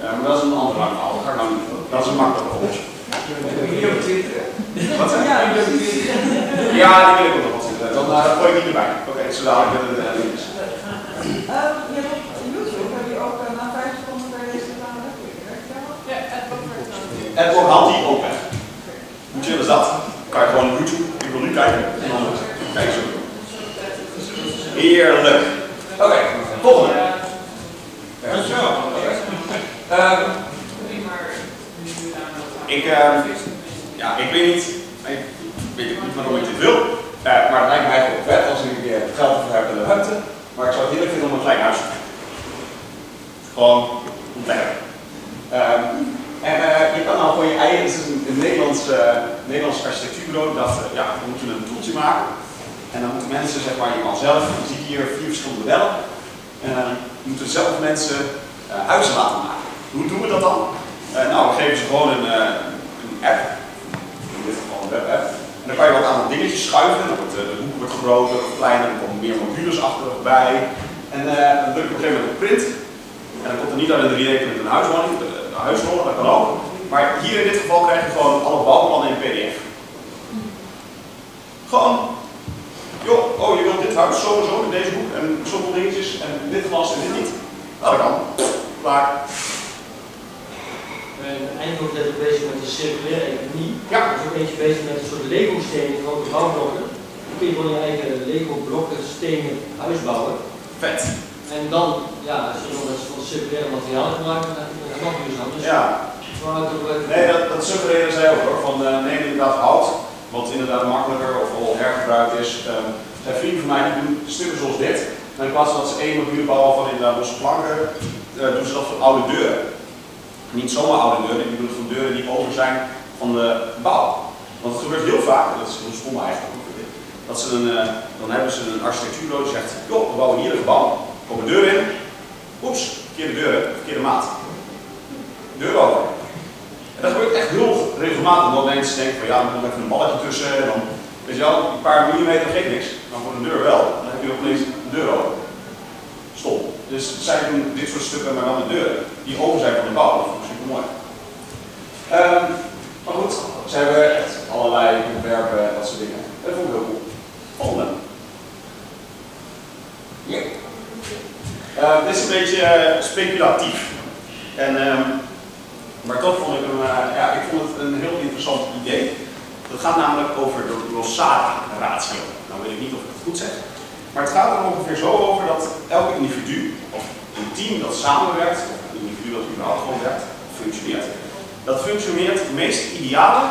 Eh, maar dat is een ander lang verhaal, dat ik. Dat is een makkelijke oplossing. Op Twitter. Wat je? Ja, Hier op Twitter. Ja, die wil ik ook nog wat zitten. Dan uh, gooi ik niet erbij. Oké, zo dadelijk met de links. Je hebt op YouTube heb je ook eh, wel? En ook haalt die ook chill is dat? Kan je gewoon YouTube, ik wil nu kijken. En dan kijk zo. Heerlijk. Oké, volgende. Dankjewel. Ehm, aan Ik, ehm, ja, ik weet niet, ik weet niet waarom ik dit wil, eh, maar het lijkt mij gewoon vet als ik keer geld voor heb een ruimte. Maar ik zou het heerlijk vinden om een klein huis te. Gewoon om te hebben. En eh, je kan nou gewoon je eigen, het is een, een Nederlands, eh, Nederlands architectuurbureau, dat eh, ja, we moeten een toeltje maken. En dan moeten mensen, zeg maar, je kan zelf, je hier vier verschillende modellen. En je moeten zelf mensen huizen laten maken. Hoe doen we dat dan? Nou, we geven ze gewoon een, een app, in dit geval een webapp. En dan kan je wat aantal dingetjes schuiven, dan wordt de hoek wordt groter of kleiner, er komen meer modules achterig bij. En dan druk je op een gegeven moment op print. En dan komt er niet alleen een 3D-print een huiswoning, de, de huisrollen, dat kan ook. Maar hier in dit geval krijg je gewoon alle bouwplannen in PDF. Gewoon, joh, oh je wilt dit huis zo en zo in deze hoek en zoveel dingetjes en dit glas en dit niet. Nou, dat kan. Klaar. En eindelijk ben ik bezig met de circulaire economie. Ja. Er is ook eentje bezig met een soort Lego-stenen, grote bouwblokken. Dan kun je gewoon je eigen Lego-blokken, stenen huis bouwen. Vet. En dan, ja, als je nog eens van circulaire materialen gebruikt, dan is het nog duurzaam. Dus Ja. Nee, dat, dat suggereren zij ook hoor. Van eh, neem inderdaad hout, wat inderdaad makkelijker of al hergebruikt is. Ehm zijn vrienden van mij die doen stukken zoals dit. En in plaats van dat ze één module bouwen van inderdaad losse planken, eh, doen ze dat voor oude deuren. Niet zomaar oude deuren, die doen het voor deuren die over zijn van de bouw. Want het gebeurt heel vaak, en dat is heel stom eigenlijk, dat ze een, eh, dan hebben ze een architectuurbureau die zegt, joh, we bouwen hier een gebouw, komt een deur in, oeps, verkeerde deuren, verkeerde maat. Deur over. En dat gebeurt echt heel regelmatig, omdat mensen denken van ja, er moet even een balletje tussen en dan, weet je wel, een paar millimeter geeft niks. Maar voor een deur wel, dan heb je opeens een deur open. Stom. Dus zij doen dit soort stukken, maar dan met deuren, die open zijn van de bouw. Dat ik super mooi. Ehm, maar goed, ze hebben echt allerlei ontwerpen en dat soort dingen. Dat vond ik heel cool. Volgende. Ja. Eh, dit is een beetje eh, speculatief. En, ehm, maar toch vond ik hem, eh, ja, ik vond het een heel interessant idee. Dat gaat namelijk over de Losada-ratio. Nou weet ik niet of ik het goed zeg. Maar het gaat er ongeveer zo over dat elk individu, of een team dat samenwerkt, of een individu dat überhaupt gewoon werkt, functioneert, dat functioneert het meest ideale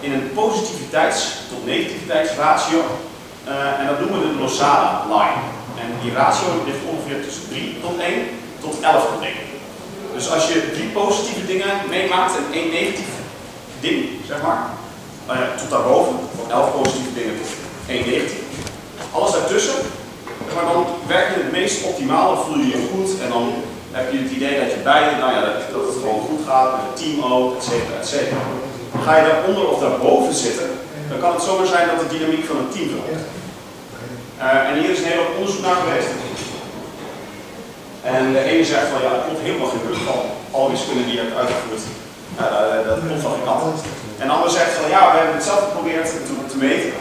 in een positiviteits- tot negativiteitsratio. En dat noemen we de Losada-line. En die ratio ligt ongeveer tussen 3 tot 1 tot 11 tot 1. Dus als je drie positieve dingen meemaakt en één negatief ding, zeg maar, eh, tot daarboven, van 11 positieve dingen tot één negatief. Alles daartussen, maar dan werk je het meest optimaal, dan voel je je goed en dan heb je het idee dat je beide, nou ja, dat, het gewoon goed gaat, met het team ook, et et cetera. Ga je daaronder of daarboven zitten, dan kan het zomaar zijn dat de dynamiek van een team verandert. Eh, en hier is een hoop onderzoek naar geweest. En de ene zegt van ja, er klopt helemaal geen rug van al wiskunde die je hebt uitgevoerd. Dat, dat klopt van geen kant. En de ander zegt van ja, we hebben het zelf geprobeerd te, te meten.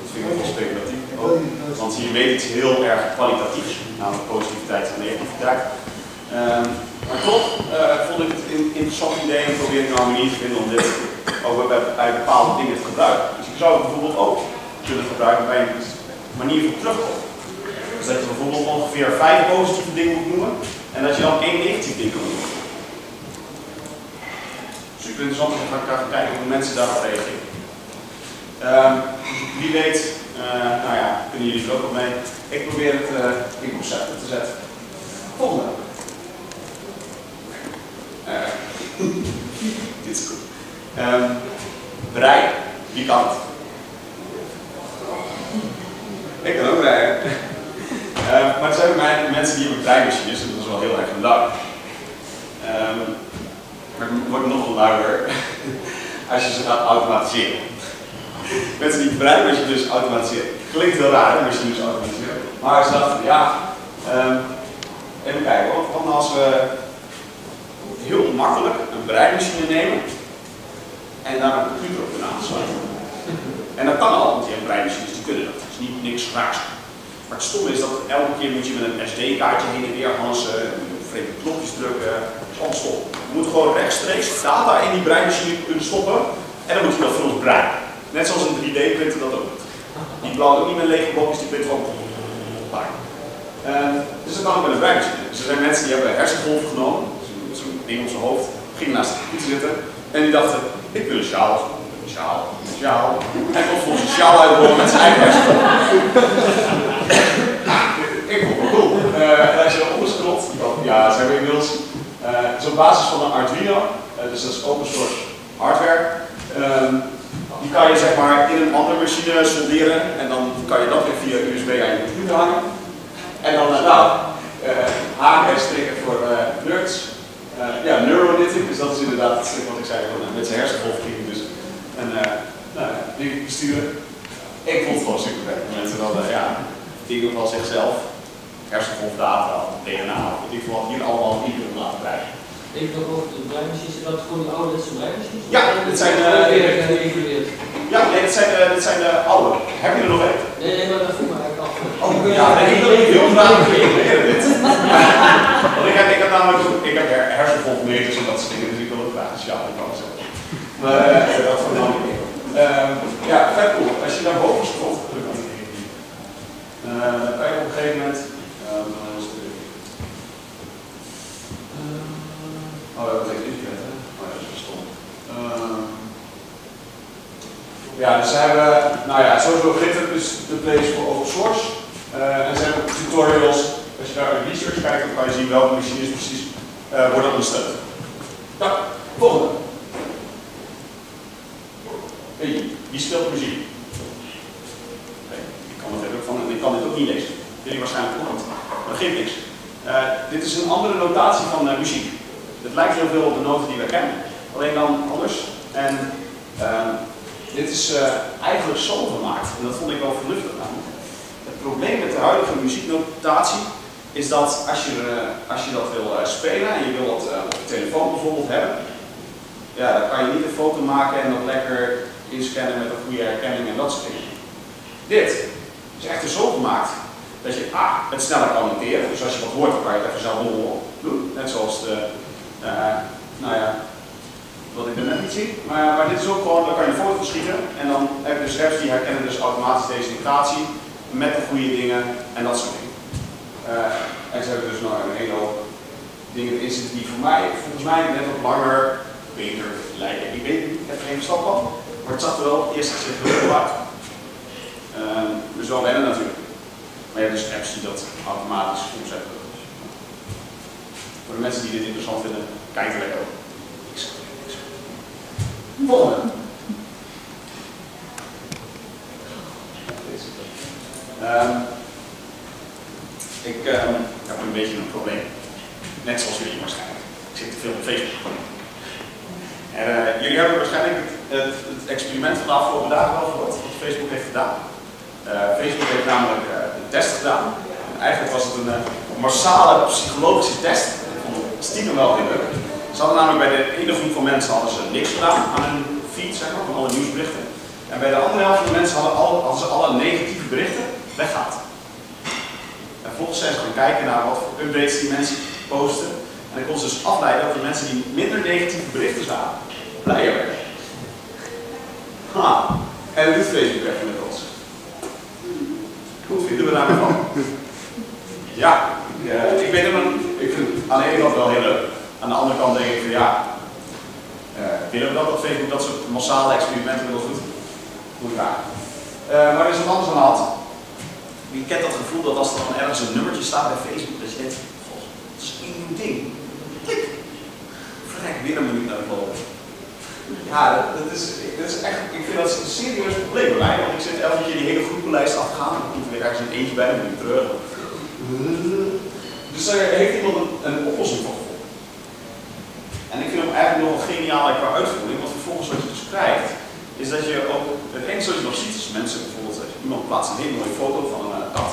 Dat vind ik ook speculatief. Want je meet iets heel erg kwalitatiefs, namelijk positiviteit en negativiteit. Ehm, maar toch eh, vond ik het een interessant idee en probeer ik nou een manier te vinden om dit ook bij, bij bepaalde dingen te gebruiken. Dus je zou het bijvoorbeeld ook kunnen gebruiken bij een manier van terugkomen. Dus dat je bijvoorbeeld ongeveer vijf positieve dingen moet noemen en dat je dan één negatief ding kan noemen. Super interessant om te gaan kijken hoe mensen daarop reageren. Ehm, wie weet, eh, nou ja, kunnen jullie er ook op mee. Ik probeer het uh, in concepten te zetten. Volgende. Uh, dit is goed. Um, brei, wie kan het? Ik kan ook uh, maar er zijn ook mensen die hebben breimachines en dat is wel heel erg luid. Um, maar het wordt nog luider als je ze gaat automatiseren. Mensen die breimachines dus automatiseren. Klinkt heel raar, machines automatiseren. Maar ze dachten, ja, um, even kijken, dan als we heel makkelijk een breimmachine nemen en daar een computer op kunnen aansluiten. En dat kan al, want breimmachines kunnen dat. Het is niet niks raars. Maar het stomme is dat elke keer moet je met een SD-kaartje heen en weer hansen, vreemde knopjes drukken, alles stop. Je moet gewoon rechtstreeks data in die breimachine kunnen stoppen en dan moet je dat voor ons breien. Net zoals een 3D-printer dat ook doet. Die blauwt ook niet met lege blokjes, die print gewoon uh, dus dat kan ook met een breimachine. Dus er zijn mensen die hebben hersengolven genomen, zo'n ding op zijn hoofd, gingen naast de zitten en die dachten, ik wil een sjaal. Sjaal, sjaal. Hij kon volgens sjaal uitrollen met zijn eigen hersenen. ik vond het cool. Uh, en als je scrolt, ja, ze hebben inmiddels uh, dus op basis van een Arduino, uh, dus dat is open source hardware, um, die kan je zeg maar in een andere machine solderen en dan kan je dat weer via USB aan je computer hangen. En dan, nou, en strikken voor nerds. ja, neurolithic, dus dat is inderdaad het stuk wat ik zei, met zijn hersengolf ging dus en nou, die besturen. Ik vond het gewoon super vet. Mensen dan, ja, dingen van zichzelf, hersengolfdata, DNA, of ik wat hier allemaal in kunnen laten krijgen. Even nog over de breimachines, zijn dat gewoon die ouderwetse breimachines? Ja, dit zijn uh, uh, Ja, nee, dit zijn, uh, dit zijn de oude. Heb je er nog een? Nee, nee, maar dat voel me eigenlijk af. Oh, ja, nee, ik wil heel graag leren dit. Want ik heb, ik heb namelijk ook, ik heb hersengolfmeters en dat soort dingen, dus ik wil ook graag een sjaal in kan zetten. Maar uh, dat andere keer. Um, ja, vet cool. Als je daar boven scrolt, uh, dan kan je op een gegeven moment. Uh, oh, dat betekent internet, hè? Oh, ja, dat is. Uh, ja, dus ze hebben, nou ja, sowieso GitHub is de place voor open source. Uh, en ze hebben tutorials. Als je daar in research kijkt, dan kan je zien welke machines precies uh, worden ondersteund. Ja, volgende. Hey, wie speelt muziek? Ik kan het ook van en ik kan dit ook niet lezen. Jullie waarschijnlijk ook niet. Dat geeft niks. Uh, dit is een andere notatie van uh, muziek. Het lijkt heel veel op de noten die we kennen, alleen dan anders. En uh, dit is eigenlijk zo gemaakt, en dat vond ik wel verluchtig namelijk. Het probleem met de huidige muzieknotatie is dat als je, als je dat wil spelen en je wil dat op je telefoon bijvoorbeeld hebben, ja, dan kan je niet een foto maken en dat lekker inscannen met een goede herkenning en dat soort dingen. Dit is echter zo gemaakt dat je A, het sneller kan noteren. Dus als je wat hoort, dan kan je het even zelf doen. Net zoals de, uh, nou ja, wat ik er net niet zie. Maar, dit is ook gewoon, dan kan je een foto schieten en dan heb je dus apps die herkennen dus automatisch deze notatie met de goede dingen en dat soort dingen. Uh, en ze hebben dus nog een hele hoop dingen in zitten die voor mij, volgens mij net wat langer, beter lijken. Ik weet niet, ik heb geen verstand van. Maar het er wel eerst zich heel veel uit. Uh, dus wel wennen natuurlijk. Maar je hebt dus apps die dat automatisch omzetten. Voor de mensen die dit interessant vinden, kijk er lekker op. Volgende. Um, ik um, heb een beetje een probleem. Net zoals jullie waarschijnlijk. Ik zit te veel op Facebook. En, uh, jullie hebben waarschijnlijk het, het, experiment van de afgelopen dagen wel gehoord, wat Facebook heeft gedaan. Uh, Facebook heeft namelijk uh, de test gedaan. En eigenlijk was het een massale psychologische test. Ik vond het stiekem wel leuk. Ze hadden namelijk bij de ene groep van mensen hadden ze niks gedaan aan hun feed, zeg maar, van alle nieuwsberichten. En bij de andere helft van de mensen hadden, ze alle negatieve berichten weggehaald. En vervolgens zijn ze gaan kijken naar wat voor updates die mensen posten. En dan kon ze dus afleiden dat de mensen die minder negatieve berichten zagen, blijer werden. Ha, en dat doet Facebook met ons. Wat vinden we daarvan? Ja, eh, ik weet het niet. Ik vind het aan de ene kant wel heel leuk. Aan de andere kant denk ik van ja, eh, willen we dat dat Facebook dat soort massale experimenten wil doen? Goeie vraag. Eh, maar er is wat anders aan de hand. Wie kent dat gevoel dat als er dan ergens een nummertje staat bij Facebook, dat je denkt, het is één nieuw ding. Klik. Verrek, weer een minuut naar de boven. Ja, dat, is, dat is echt, ik vind dat een serieus probleem bij mij, want ik zit elke keer die hele groepenlijst af te gaan, dan er weer ergens een eentje bij, ben ik terug. Dus daar heeft iemand een, een oplossing voor gevonden. En ik vind hem eigenlijk nog wel geniaal qua uitvoering, want vervolgens wat je dus krijgt, is dat je ook, het enige wat je nog ziet mensen bijvoorbeeld, eh, iemand plaatst een hele mooie foto van een uh, kat,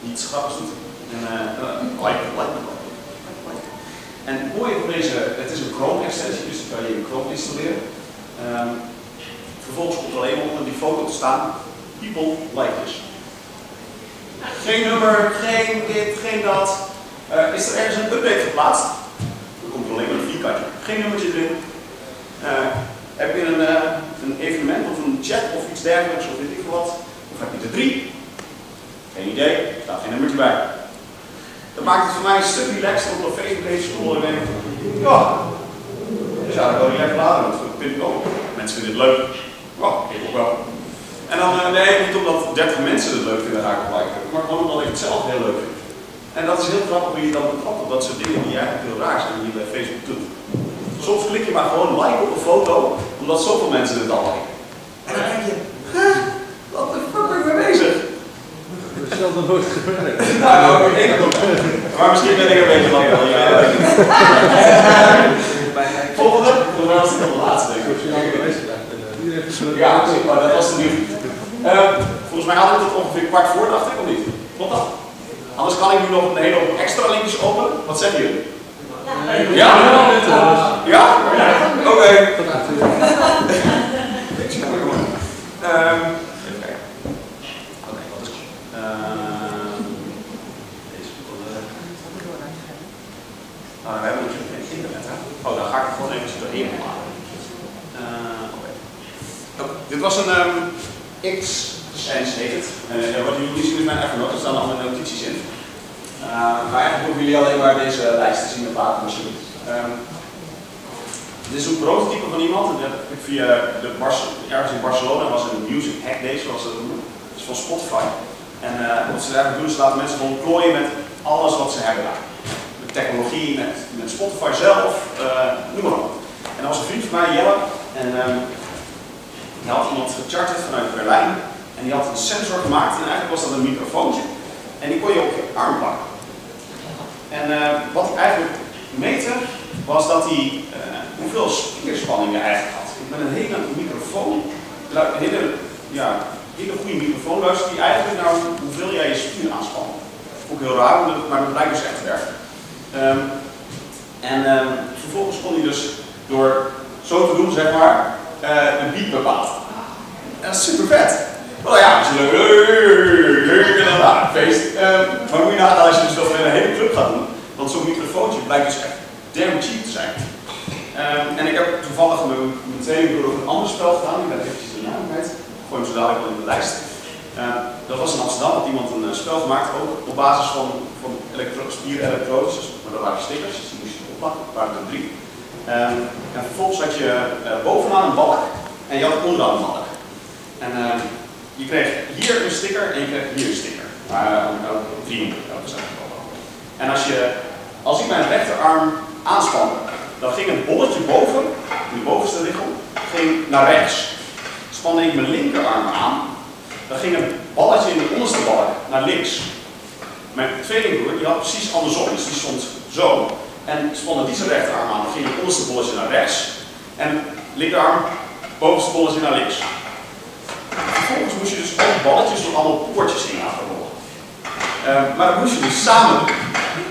die iets grappigs doet. En uh, like, like. En het mooie van deze, het is een Chrome extensie, dus dan kan je in Chrome installeren. Um, vervolgens komt er alleen onder die foto te staan, people like this. Geen nummer, geen dit, geen dat. Uh, is er ergens een update geplaatst? Dan komt alleen maar een vierkantje. Geen nummertje erin. Uh, heb je een, uh, een, evenement of een chat of iets dergelijks of weet ik wat? Of heb je er drie? Geen idee, staat geen nummertje bij. Dat maakt het voor mij een stuk relaxed om op Facebook te scrollen en denken, ja, dus ja, dat wil je lekker laden, dat vind ik ook. Mensen vinden het leuk. Ja, ik ook wel. En dan, uh, nee, niet omdat 30 mensen het leuk vinden, ga ik op liken, maar gewoon omdat ik het zelf heel leuk vind. En dat is heel grappig hoe je dan betrapt op dat soort dingen die eigenlijk heel raar zijn, die je bij Facebook doet. Soms klik je maar gewoon like op een foto, omdat zoveel mensen het al liken. En dan denk je, huh, wat de fuck ben ik mee bezig? Dat is zelf nog nooit gebeurd. Nou, ik het. Maar misschien ben ik een beetje lang wel. Ja. Volgende, dan was het de laatste. Ja, maar dat was de nieuwe. Uh, volgens mij had ik het ongeveer kwart voor, dacht ik, of niet? Klopt dat? Anders kan ik nu nog een hele hoop extra linkjes openen. Wat zeggen jullie? Ja? Ja? ja? Oké. Okay. um, even kijken. Oké, okay, wat is het? Uh, deze nou, we hebben natuurlijk geen internet, hè? Oh, dan ga ik er gewoon even doorheen maken. Uh, Oké. Okay. Oh, dit was een um, X Sense heet het. Uh, wat jullie zien is mijn Evernote, er staan allemaal notities in. Maar eigenlijk hoeven jullie alleen maar deze lijst te zien op watermachine. Um, dit is een prototype van iemand, dat heb ik via de Bar ergens in Barcelona was een music hack day zoals ze dat noemen. Dat is van Spotify. En uh, wat ze eigenlijk doen, is laten mensen gewoon plooien met alles wat ze hebben daar. Technologie, met, Spotify zelf, uh, noem maar op. En was een vriend van mij, Jelle, en um, die had iemand gecharterd vanuit Berlijn. En die had een sensor gemaakt en eigenlijk was dat een microfoontje. En die kon je op je arm pakken. En uh, wat ik eigenlijk meten was dat hij uh, hoeveel spierspanning je eigenlijk had. Met een hele microfoon, een hele, ja, hele goede microfoon luistert die eigenlijk naar hoeveel jij je spier aanspant. Ook heel raar, maar dat blijkt dus echt werken. Um, en um, vervolgens kon hij dus door zo te doen, zeg maar, uh, een beat bepaald. En dat is super vet. Nou ja, als je leuk feest. Um, maar moet je nagaan als je dus dat in een hele club gaat doen. Want zo'n microfoontje blijkt dus echt damn cheap te zijn. Um, en ik heb toevallig met mijn tweede broer ook een ander spel gedaan. Ik ben eventjes de naam kwijt. Gooi hem zo dadelijk wel in de lijst. Dat was in Amsterdam, had iemand een uh, spel gemaakt, ook op basis van, van elektro spierelektrodes. Dat waren stickers, dus die moest je opplakken. Er waren er drie. Um, en vervolgens had je uh, bovenaan een balk en je had onderaan een balk. En je kreeg hier een sticker en je kreeg hier een sticker. Maar ook drie dat is eigenlijk. En als, je, als ik mijn rechterarm aanspande, dan ging het bolletje boven, in de bovenste lichaam, ging naar rechts. Spande ik mijn linkerarm aan, dan ging het balletje in de onderste balk naar links. Mijn tweelingbroer die had precies andersom, dus die stond zo. En spande die zijn rechterarm aan, dan ging het onderste bolletje naar rechts. En linkerarm, bovenste bolletje naar links. Vervolgens moest je dus ook balletjes door allemaal poortjes in laten. Uh, maar dat moest je dus samen doen.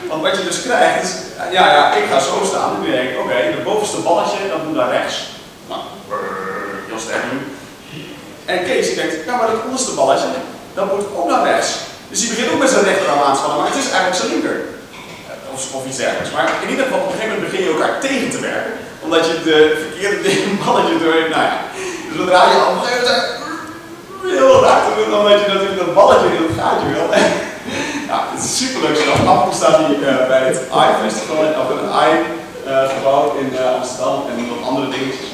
Want wat je dus krijgt is, ja, ja, ik ga zo staan. En nu denk ik, oké, het bovenste balletje, dat moet naar rechts. Nou, heel sterk nu. En Kees denkt, ja, maar het onderste balletje, dat moet ook naar rechts. Dus die begint ook met zijn rechterarm aan te spannen, maar het is eigenlijk zijn linker. Of, of iets dergelijks. Maar in ieder geval, op een gegeven moment begin je elkaar tegen te werken. Omdat je de verkeerde dingen- balletje doorheen, nou ja. Dus zodra je op een gegeven moment heel raar te doen, omdat je natuurlijk dat balletje in het gaatje wil. Ja, het is super leuk. Zo. Af en toe staat hij eh, bij het AI-festival, of het AI-gebouw in eh, Amsterdam en nog andere dingetjes.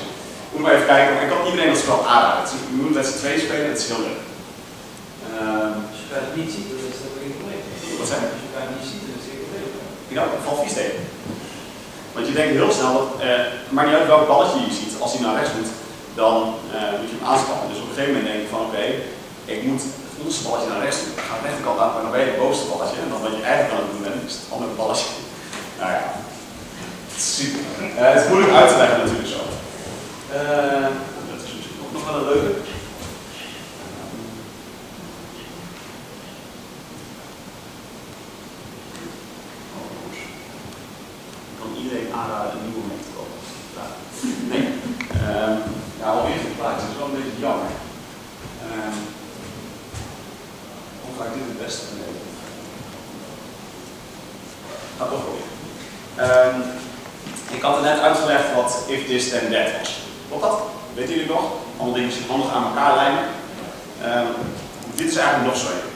Moet maar even kijken, maar ik kan iedereen dat spel aanraden. Het is- Je moet met z'n tweeën spelen, het is heel leuk. Ehm, Als je het niet ziet, dan is dat weer een probleem. wat zijn Als je het niet ziet, probleem. Ja, dat valt vies tegen. Want je denkt heel snel dat, eh, niet uit welk balletje je ziet, als hij naar rechts moet, dan eh, moet je hem aanspannen. Dus op een gegeven moment denk je van oké, ik moet het onderste balletje naar rechts doen. Dan ga ik de rechterkant aan, maar dan ben je het bovenste balletje. En dan wat je eigenlijk aan het doen bent, is het andere balletje. Nou ja, super. Eh, het is moeilijk uit te leggen natuurlijk zo. Eh, dat is misschien ook nog wel een leuke. Ik kan iedereen aanraden een nieuwe mee te kopen. Ja. Nee. Ehm ja, alweer geen plaatje, dat is wel een beetje jammer. Ehm hoe ga ik dit het beste van Nederland? Ga toch proberen. Ehm ik had er net uitgelegd wat if this then that was. Klopt dat? Weten jullie nog? Allemaal dingen handig aan elkaar lijnen. Ehm, dit is eigenlijk nog zo een.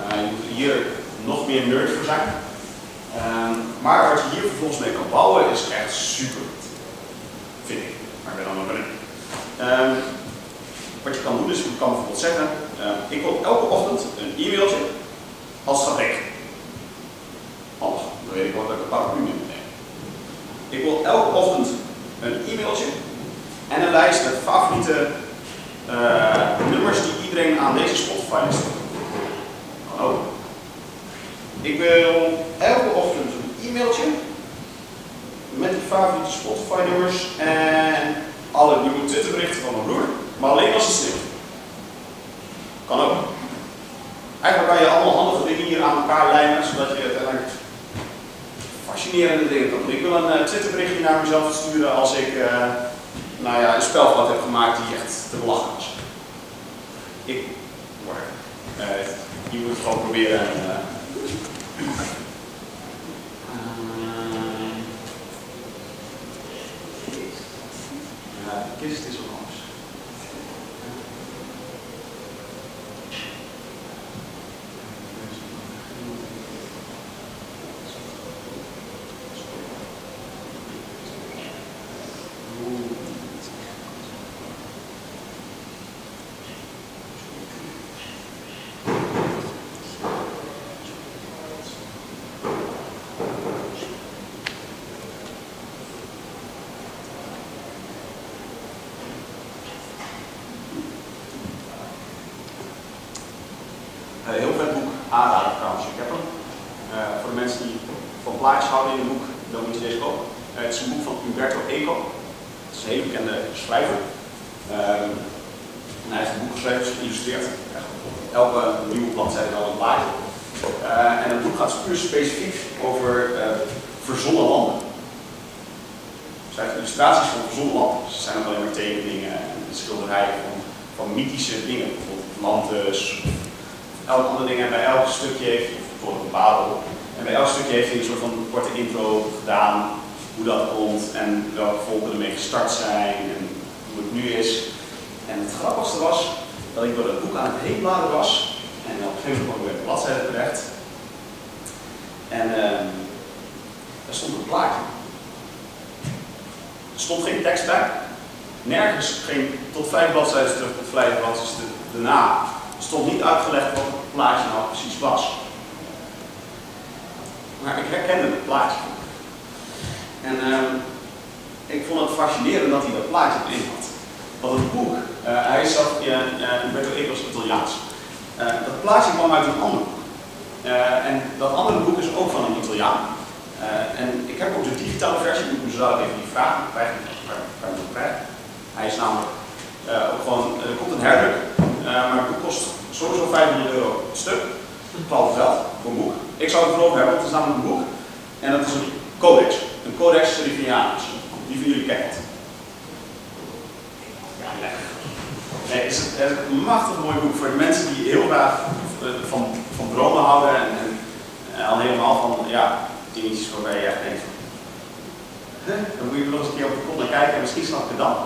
Eh, je moet hier nog meer nerd voor zijn. Ehm, maar wat je hier vervolgens mee kan bouwen is echt super goed. Vind ik. Maar ik ben dan nog ben ik. Ehm, wat je kan doen is, je kan bijvoorbeeld zeggen, ehm, ik wil elke ochtend een e-mailtje als het gaat regenen. Handig, dan weet ik wel dat ik een paraplu mee moet nemen. Ik wil elke ochtend een e-mailtje en een lijst met favoriete eh, nummers die iedereen aan deze Spotify-lijst heeft. Kan ook. Ik wil elke ochtend een e-mailtje met die favoriete Spotify-nummers en alle nieuwe Twitterberichten van mijn broer, maar alleen als het sneeuwt. Kan ook. Eigenlijk kan je allemaal handige dingen hier aan elkaar lijnen, zodat je uiteindelijk fascinerende dingen kan doen. Ik wil een eh, Twitterberichtje naar mezelf sturen als ik eh, nou ja, een spelfout heb gemaakt die echt te belachen was. Ik, whatever. Eh, je moet het gewoon proberen. de kist is wel anders. Een heel vet boek aanraden trouwens. Ik heb hem. Eh, voor de mensen die van plaatjes houden in een boek, dan moet je deze kopen. Eh, het is een boek van Umberto Eco. Het is een hele bekende schrijver. Ehm, en hij heeft een boek geschreven, dus geïllustreerd. Echt op elke nieuwe bladzijde al een plaatje. Eh, en het boek gaat puur specifiek over eh, verzonnen landen. Dus hij heeft illustraties van verzonnen landen. Dus het zijn ook alleen maar tekeningen en schilderijen van, van mythische dingen. Bijvoorbeeld Atlantis, elk ander ding. En bij elk stukje heeft, bijvoorbeeld Babel, en bij elk stukje heeft hij een soort van korte intro gedaan, hoe dat komt en welke volken ermee gestart zijn en hoe het nu is. En het grappigste was dat ik door het boek aan het heen bladeren was en op een gegeven moment bij de bladzijde terecht. En ehm er stond een plaatje. Er stond geen tekst bij, nergens geen tot vijf bladzijden terug, tot vijf bladzijden daarna stond niet uitgelegd wat plaatje nou precies was. Maar ik herkende het plaatje. En ehm, ik vond het fascinerend dat hij dat plaatje erin had. Want het boek, eh, hij zat, uh, Umberto Eco is Italiaans. Eh, dat plaatje kwam uit een ander boek. Eh, en dat andere boek is ook van een Italiaan. En ik heb ook de digitale versie, ik moet zo dadelijk even die vraag krijgen. Hij is namelijk ook gewoon, er komt een herdruk, maar het kost sowieso 500 euro het stuk. Behalve geld voor een boek. Ik zou het erover hebben, want het is namelijk een boek En dat is een codex, een codex serifinianus. Die van jullie het. Ja, lekker. Nee, het is een, machtig mooi boek voor de mensen die heel graag eh, van, van houden en, al helemaal van ja, dingetjes waarbij je echt denkt dan moet je nog eens een keer op de kop naar kijken en misschien snap je het dan.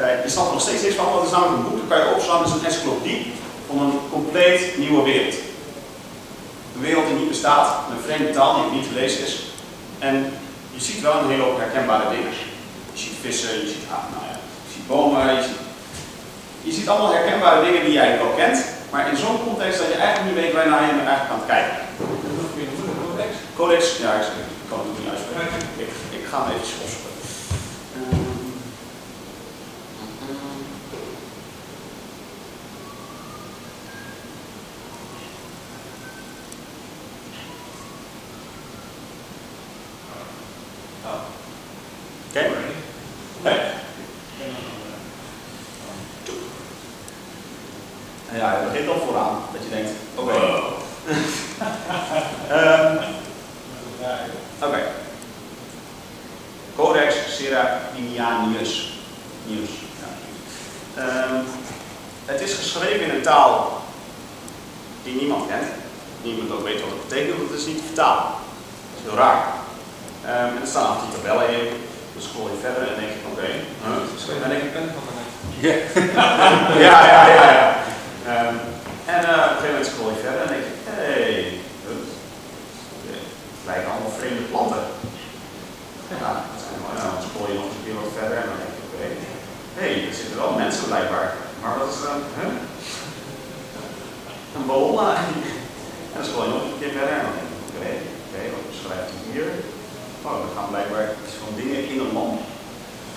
Eh, je snapt er nog steeds niks van, want het is namelijk een boek, dat kan je opslaan, dat is een encyclopedie van een compleet nieuwe wereld. Een wereld die niet bestaat, een vreemde taal die niet te lezen is. En je ziet wel een hele hoop herkenbare dingen. Je ziet vissen, je ziet, ah, nou ja, je ziet bomen, je ziet, je ziet allemaal herkenbare dingen die jij wel kent, maar in zo'n context dat je eigenlijk niet weet waarnaar je eigenlijk aan het kijken. Codex, ja, ik, ik kan het niet uitspreken. Ik, ik ga hem even opzoeken. Ehm. Oké? Nee. Ja, het begint al vooraan, dat je denkt, oké. Ehm, Oké. Codex Serafinianus. Nieuws. Ja. Ehm, het is geschreven in een taal die niemand kent. Niemand ook weet wat het betekent, want het is niet te vertalen. Dat is heel raar. Ehm, en er staan af die tabellen in. Dan scroll je verder en denk je, oké. huh? En denk ik, pen van mij. ja, ja, ja, ja. Ehm, en eh, op een gegeven moment scroll je verder en denk je, hé, hey, goed. Oké, Het lijken allemaal vreemde planten. Ja, dat zijn mooi. Nou, dan scroll je nog een keer wat verder en dan denk je, oké, hé, hey, er zitten wel mensen blijkbaar. Maar wat is dan, huh? Een bol. eh. En dan scroll je nog een keer verder en dan denk je, oké, oké, wat beschrijft hij hier? Oh, gaan blijkbaar iets van dingen in een.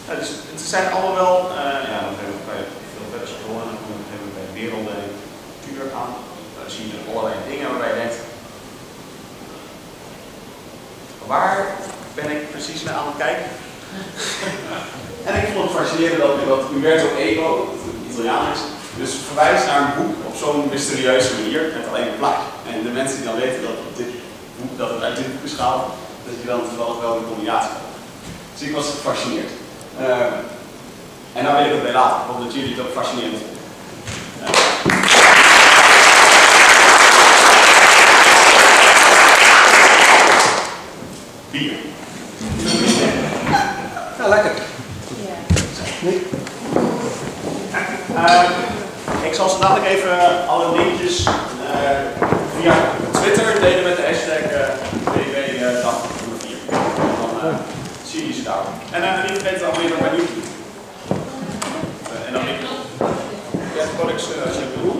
Ja, dus het zijn allemaal wel, eh, ja, dan kan je veel verder scrollen en dan kom je bij werelden en cultuur aan. Dan zie je allerlei dingen waarbij je denkt, waar ben ik precies naar aan het kijken? en ik vond het fascinerend dat, dat Umberto Eco, Italiaan is, dus verwijst naar een boek op zo'n mysterieuze manier met alleen een plaatje. En de mensen die dan weten dat, dit dat het uit dit boek is gehaald, dat je dan toevallig wel een combinatie hebt. Dus ik was gefascineerd. Uh, en daar wil ik het bij laten, omdat jullie het ook fascinerend vinden. Bier. Ja, lekker. Uh, ik zal zo dadelijk even alle linkjes uh, via Twitter delen met de hashtag uh, dag nummer 4. Dan zie je ze daar. En niet vergeten te abonneren mijn YouTube. en dan ik. Ja, Codex, als je wil.